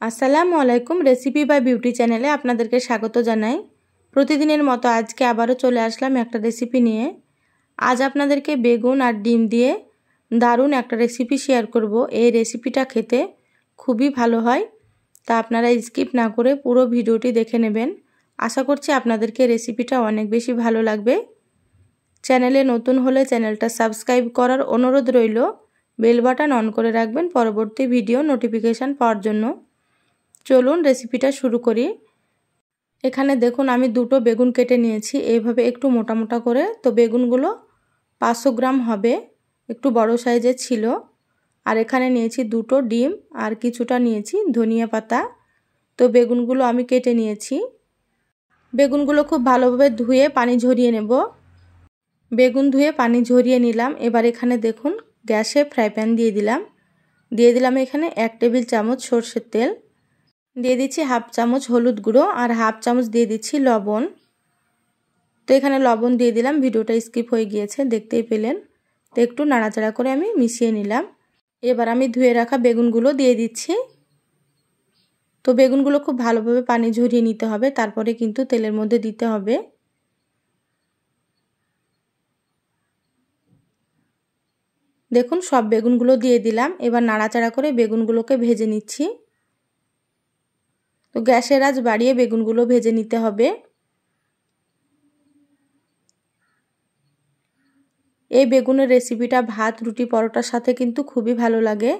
আসসালামু আলাইকুম রেসিপি বা বিউটি চ্যানেলে আপনাদেরকে স্বাগত জানাই। প্রতিদিনের মতো আজকে আবারও চলে আসলাম একটা রেসিপি নিয়ে। আজ আপনাদেরকে বেগুন আর ডিম দিয়ে দারুণ একটা রেসিপি শেয়ার করব। এই রেসিপিটা খেতে খুবই ভালো হয়, তা আপনারা স্কিপ না করে পুরো ভিডিওটি দেখে নেবেন। আশা করছি আপনাদেরকে রেসিপিটা অনেক বেশি ভালো লাগবে। চ্যানেলে নতুন হলে চ্যানেলটা সাবস্ক্রাইব করার অনুরোধ রইল। বেল বাটন অন করে রাখবেন, পরবর্তী ভিডিও নোটিফিকেশান পাওয়ার জন্য। চলুন রেসিপিটা শুরু করি। এখানে দেখুন, আমি দুটো বেগুন কেটে নিয়েছি। এইভাবে একটু মোটা মোটা করে। তো বেগুনগুলো পাঁচশো গ্রাম হবে। একটু বড় সাইজের ছিল। আর এখানে নিয়েছি দুটো ডিম আর কিছুটা নিয়েছি ধনিয়া পাতা। তো বেগুনগুলো আমি কেটে নিয়েছি। বেগুনগুলো খুব ভালোভাবে ধুয়ে পানি ঝরিয়ে নেব। বেগুন ধুয়ে পানি ঝরিয়ে নিলাম। এবার এখানে দেখুন, গ্যাসে ফ্রাই প্যান দিয়ে দিলাম। দিয়ে দিলাম এখানে এক টেবিল চামচ সর্ষের তেল। দিয়ে দিচ্ছি হাফ চামচ হলুদ গুঁড়ো আর হাফ চামচ দিয়ে দিচ্ছি লবণ। তো এখানে লবণ দিয়ে দিলাম, ভিডিওটা স্কিপ হয়ে গিয়েছে, দেখতেই পেলেন। তো একটু নাড়াচাড়া করে আমি মিশিয়ে নিলাম। এবার আমি ধুয়ে রাখা বেগুনগুলো দিয়ে দিচ্ছি। তো বেগুনগুলো খুব ভালোভাবে পানি ঝরিয়ে নিতে হবে, তারপরে কিন্তু তেলের মধ্যে দিতে হবে। দেখুন, সব বেগুনগুলো দিয়ে দিলাম। এবার নাড়াচাড়া করে বেগুনগুলোকে ভেজে নিচ্ছি। তো গ্যাসের আজ বাড়িয়ে বেগুনগুলো ভেজে নিতে হবে। এই বেগুনের রেসিপিটা ভাত, রুটি, পরোটার সাথে কিন্তু খুবই ভালো লাগে।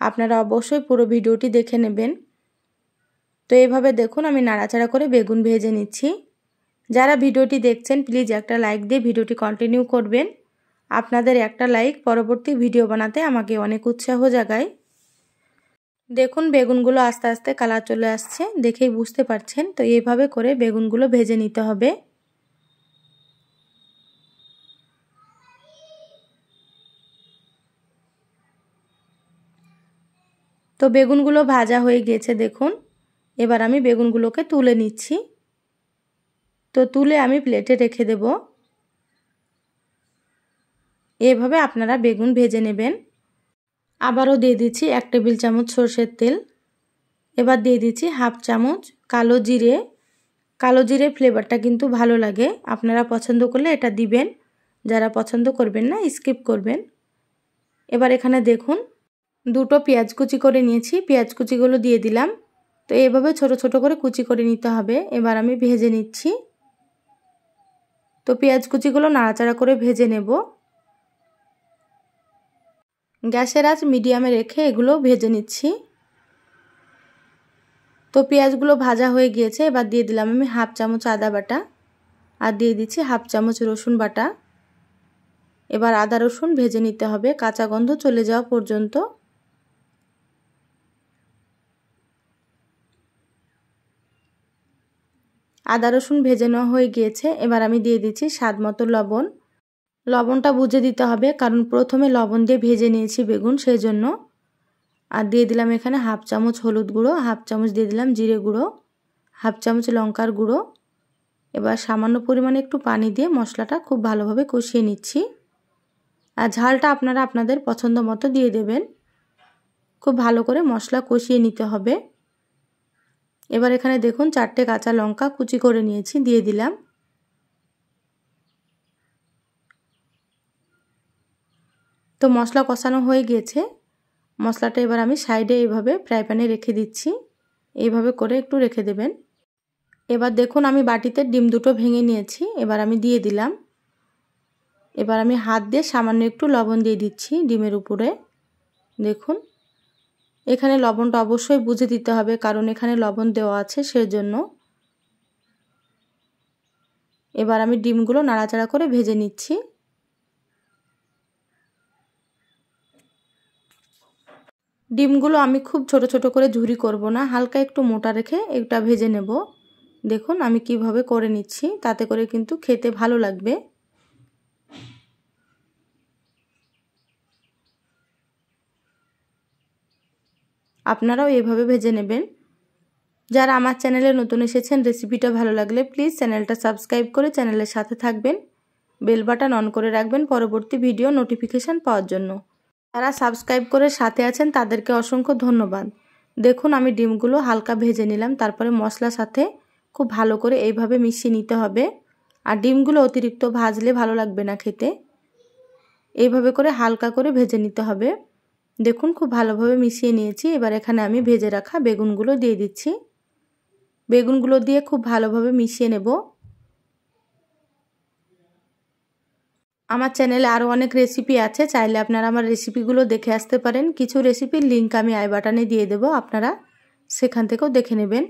আপনারা অবশ্যই পুরো ভিডিওটি দেখে নেবেন। তো এইভাবে দেখুন, আমি নাড়াচাড়া করে বেগুন ভেজে নিচ্ছি। যারা ভিডিওটি দেখছেন, প্লিজ একটা লাইক দিয়ে ভিডিওটি কন্টিনিউ করবেন। আপনাদের একটা লাইক পরবর্তী ভিডিও বানাতে আমাকে অনেক উৎসাহ জাগায়। দেখুন, বেগুনগুলো আস্তে আস্তে কালার চলে আসছে। দেখেই বুঝতে পারছেন, তো এইভাবে করে বেগুনগুলো ভেজে নিতে হবে। তো বেগুনগুলো ভাজা হয়ে গেছে দেখুন। এবার আমি বেগুনগুলোকে তুলে নিচ্ছি। তো তুলে আমি প্লেটে রেখে দেব। এভাবে আপনারা বেগুন ভেজে নেবেন। আবারও দিয়ে দিচ্ছি এক টেবিল চামচ সর্ষের তেল। এবার দিয়ে দিচ্ছি হাফ চামচ কালো জিরে। কালো জিরে ফ্লেভারটা কিন্তু ভালো লাগে। আপনারা পছন্দ করলে এটা দিবেন। যারা পছন্দ করবেন না স্কিপ করবেন। এবার এখানে দেখুন, দুটো পেঁয়াজ কুচি করে নিয়েছি। পেঁয়াজ কুচিগুলো দিয়ে দিলাম। তো এইভাবে ছোট ছোট করে কুচি করে নিতে হবে। এবার আমি ভেজে নিচ্ছি। তো পেঁয়াজ কুচিগুলো নাড়াচাড়া করে ভেজে নেব। গ্যাসের আঁচ মিডিয়ামে রেখে এগুলো ভেজে নিচ্ছি। তো পেঁয়াজগুলো ভাজা হয়ে গিয়েছে, এবার দিয়ে দিলাম আমি হাফ চামচ আদা বাটা আর দিয়ে দিচ্ছি হাফ চামচ রসুন বাটা। এবার আদা রসুন ভেজে নিতে হবে, কাঁচা গন্ধ চলে যাওয়া পর্যন্ত। আদা রসুন ভেজে নেওয়া হয়ে গিয়েছে, এবার আমি দিয়ে দিচ্ছি স্বাদ মতো লবণ। লবণটা বুঝে দিতে হবে, কারণ প্রথমে লবণ দিয়ে ভেজে নিয়েছি বেগুন, সেই জন্য। আর দিয়ে দিলাম এখানে হাফ চামচ হলুদ গুঁড়ো, হাফ চামচ দিয়ে দিলাম জিরে গুঁড়ো, হাফ চামচ লঙ্কার গুঁড়ো। এবার সামান্য পরিমাণে একটু পানি দিয়ে মশলাটা খুব ভালোভাবে কষিয়ে নিচ্ছি। আর ঝালটা আপনারা আপনাদের পছন্দ মতো দিয়ে দেবেন। খুব ভালো করে মশলা কষিয়ে নিতে হবে। এবার এখানে দেখুন চারটে কাঁচা লঙ্কা কুচি করে নিয়েছি, দিয়ে দিলাম। তো মশলা কষানো হয়ে গিয়েছে। মশলাটা এবার আমি সাইডে এইভাবে ফ্রাই প্যানে রেখে দিচ্ছি। এইভাবে করে একটু রেখে দেবেন। এবার দেখুন আমি বাটিতে ডিম দুটো ভেঙে নিয়েছি, এবার আমি দিয়ে দিলাম। এবার আমি হাত দিয়ে সামান্য একটু লবণ দিয়ে দিচ্ছি ডিমের উপরে। দেখুন, এখানে লবণটা অবশ্যই বুঝে দিতে হবে কারণ এখানে লবণ দেওয়া আছে সেজন্য। এবার আমি ডিমগুলো নাড়াচাড়া করে ভেজে নিচ্ছি। ডিমগুলো আমি খুব ছোট ছোট করে ঝুরি করব না, হালকা একটু মোটা রেখে এটা ভেজে নেব। দেখুন, আমি কীভাবে করে নিচ্ছি, তাতে করে কিন্তু খেতে ভালো লাগবে। আপনারাও এভাবে ভেজে নেবেন। যারা আমার চ্যানেলে নতুন এসেছেন, রেসিপিটা ভালো লাগলে প্লিজ চ্যানেলটা সাবস্ক্রাইব করে চ্যানেলের সাথে থাকবেন। বেল বাটন অন করে রাখবেন পরবর্তী ভিডিও নোটিফিকেশান পাওয়ার জন্য। যারা সাবস্ক্রাইব করে সাথে আছেন, তাদেরকে অসংখ্য ধন্যবাদ। দেখুন, আমি ডিমগুলো হালকা ভেজে নিলাম, তারপরে মশলার সাথে খুব ভালো করে এইভাবে মিশিয়ে নিতে হবে। আর ডিমগুলো অতিরিক্ত ভাজলে ভালো লাগবে না খেতে। এইভাবে করে হালকা করে ভেজে নিতে হবে। দেখুন, খুব ভালোভাবে মিশিয়ে নিয়েছি। এবার এখানে আমি ভেজে রাখা বেগুনগুলো দিয়ে দিচ্ছি। বেগুনগুলো দিয়ে খুব ভালোভাবে মিশিয়ে নেব। আমার চ্যানেলে আরও অনেক রেসিপি আছে, চাইলে আপনারা আমার রেসিপিগুলো দেখে আসতে পারেন। কিছু রেসিপির লিঙ্ক আমি আই বাটনে দিয়ে দেবো, আপনারা সেখান থেকেও দেখে নেবেন।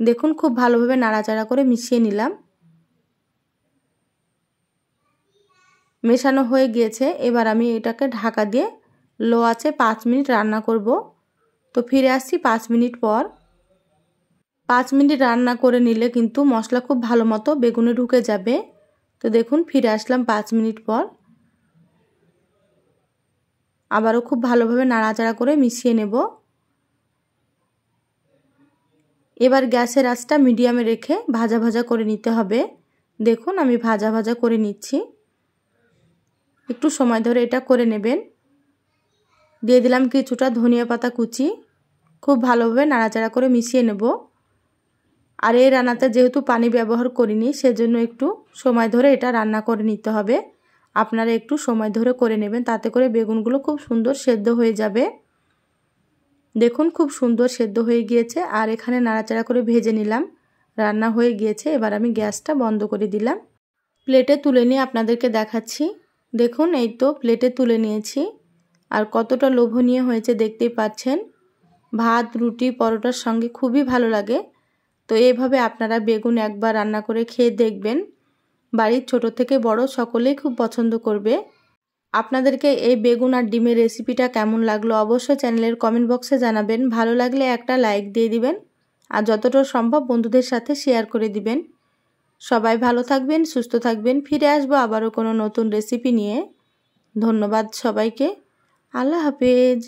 দেখুন, খুব ভালোভাবে নাড়াচাড়া করে মিশিয়ে নিলাম। মেশানো হয়ে গিয়েছে, এবার আমি এটাকে ঢাকা দিয়ে লো আছে পাঁচ মিনিট রান্না করব। তো ফিরে আসছি পাঁচ মিনিট পর। পাঁচ মিনিট রান্না করে নিলে কিন্তু মশলা খুব ভালো মতো বেগুনে ঢুকে যাবে। তো দেখুন, ফিরে আসলাম পাঁচ মিনিট পর। আবারও খুব ভালোভাবে নাড়াচাড়া করে মিশিয়ে নেব। এবার গ্যাসের আঁচটা মিডিয়ামে রেখে ভাজা ভাজা করে নিতে হবে। দেখুন, আমি ভাজা ভাজা করে নিচ্ছি। একটু সময় ধরে এটা করে নেবেন। দিয়ে দিলাম কিছুটা ধনিয়া পাতা কুচি। খুব ভালোভাবে নাড়াচাড়া করে মিশিয়ে নেব। আর এই রান্নাতে যেহেতু পানি ব্যবহার করিনি, সেজন্য একটু সময় ধরে এটা রান্না করে নিতে হবে। আপনারা একটু সময় ধরে করে নেবেন, তাতে করে বেগুনগুলো খুব সুন্দর সেদ্ধ হয়ে যাবে। দেখুন, খুব সুন্দর সেদ্ধ হয়ে গিয়েছে। আর এখানে নাড়াচাড়া করে ভেজে নিলাম। রান্না হয়ে গিয়েছে, এবার আমি গ্যাসটা বন্ধ করে দিলাম। প্লেটে তুলে নিয়ে আপনাদেরকে দেখাচ্ছি। দেখুন, এই তো প্লেটে তুলে নিয়েছি। আর কতটা লোভনীয় হয়েছে দেখতেই পাচ্ছেন। ভাত, রুটি, পরোটার সঙ্গে খুবই ভালো লাগে। তো এইভাবে আপনারা বেগুন একবার রান্না করে খেয়ে দেখবেন। বাড়ির ছোট থেকে বড় সকলেই খুব পছন্দ করবে। আপনাদেরকে এই বেগুন আর ডিমের রেসিপিটা কেমন লাগল অবশ্যই চ্যানেলের কমেন্ট বক্সে জানাবেন। ভালো লাগলে একটা লাইক দিয়ে দিবেন আর যতটা সম্ভব বন্ধুদের সাথে শেয়ার করে দিবেন। সবাই ভালো থাকবেন, সুস্থ থাকবেন। ফিরে আসব আবারও কোনো নতুন রেসিপি নিয়ে। ধন্যবাদ সবাইকে। আল্লাহ হাফেজ।